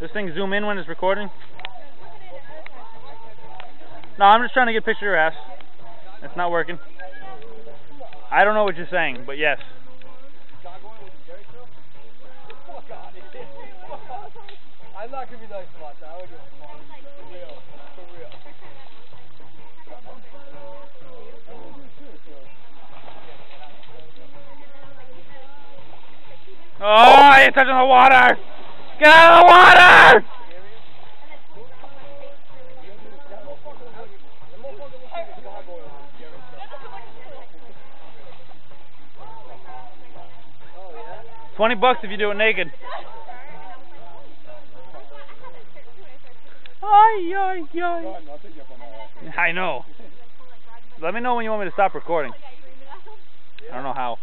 This thing zoom in when it's recording? No, I'm just trying to get a picture of your ass. It's not working. I don't know what you're saying, but yes. I'm not gonna be nice about that. I would give a fuck. For real. For real. Oh, you're touching the water! Get out of the water! Twenty bucks if you do it naked. Ay. I know. Let me know when you want me to stop recording. I don't know how.